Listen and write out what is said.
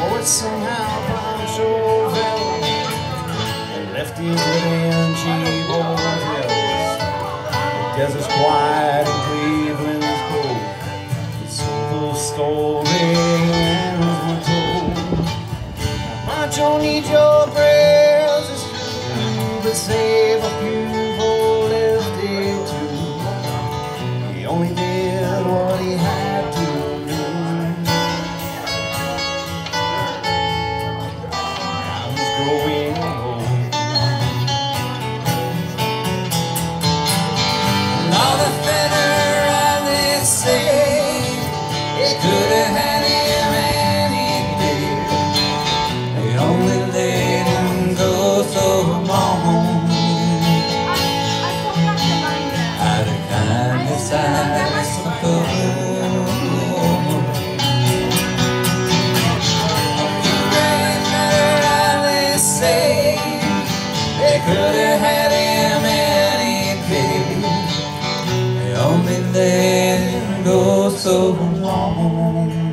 Oh, it's somehow Pancho fell and left his little cheap hotels. The desert's quiet and Cleveland's cold. It's the story ends were told. Pancho needs your prayers, it's true, but save they could have had him any day. Thing. They only him go so long